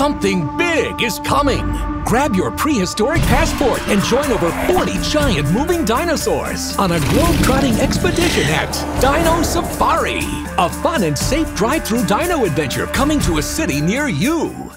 Something big is coming. Grab your prehistoric passport and join over 40 giant moving dinosaurs on a globe-trotting expedition at Dino Safari, a fun and safe drive-through dino adventure coming to a city near you.